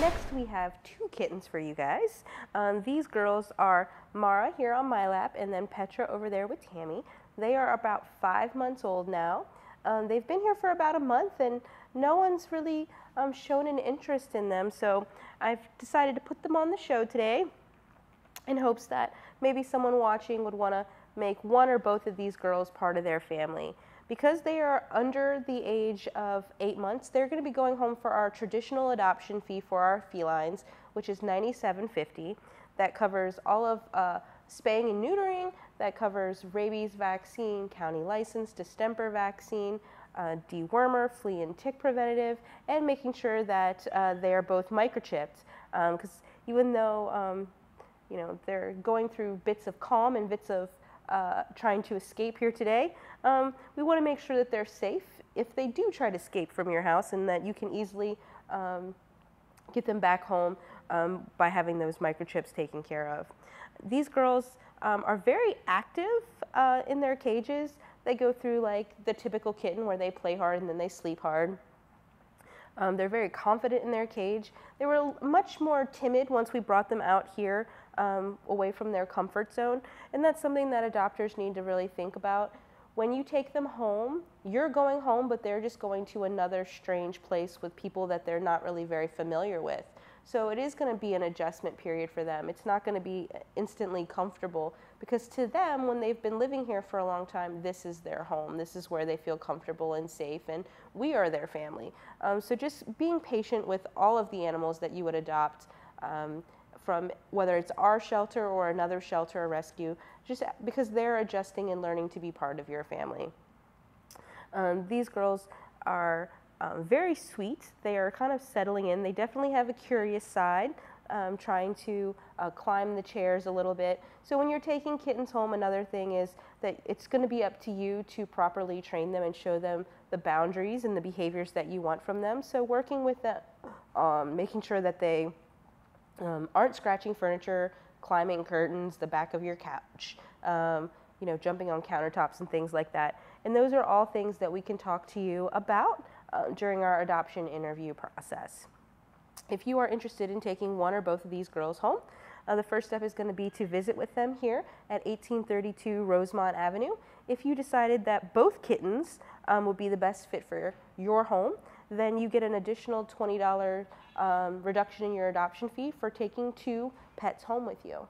Next, we have two kittens for you guys. Um, these girls are Mara here on my lap and then Petra over there with Tammy. They are about five months old now. Um, they've been here for about a month and no one's really um, shown an interest in them. So I've decided to put them on the show today in hopes that maybe someone watching would want to make one or both of these girls part of their family. Because they are under the age of eight months, they're going to be going home for our traditional adoption fee for our felines, which is $97.50. That covers all of uh, spaying and neutering, that covers rabies vaccine, county license, distemper vaccine, uh, dewormer, flea and tick preventative, and making sure that uh, they are both microchipped. Because um, even though um, you know they're going through bits of calm and bits of uh, trying to escape here today, um, we want to make sure that they're safe if they do try to escape from your house and that you can easily um, get them back home um, by having those microchips taken care of. These girls um, are very active uh, in their cages. They go through like the typical kitten where they play hard and then they sleep hard. Um, they're very confident in their cage. They were much more timid once we brought them out here um, away from their comfort zone. And that's something that adopters need to really think about. When you take them home, you're going home, but they're just going to another strange place with people that they're not really very familiar with. So it is going to be an adjustment period for them. It's not going to be instantly comfortable because to them, when they've been living here for a long time, this is their home. This is where they feel comfortable and safe, and we are their family. Um, so just being patient with all of the animals that you would adopt. Um, from whether it's our shelter or another shelter or rescue, just because they're adjusting and learning to be part of your family. Um, these girls are um, very sweet. They are kind of settling in. They definitely have a curious side, um, trying to uh, climb the chairs a little bit. So when you're taking kittens home, another thing is that it's going to be up to you to properly train them and show them the boundaries and the behaviors that you want from them. So working with them, um, making sure that they um, aren't scratching furniture, climbing curtains, the back of your couch, um, you know, jumping on countertops and things like that. And those are all things that we can talk to you about uh, during our adoption interview process. If you are interested in taking one or both of these girls home, uh, the first step is going to be to visit with them here at 1832 Rosemont Avenue. If you decided that both kittens um, would be the best fit for your home, then you get an additional $20 um, reduction in your adoption fee for taking two pets home with you.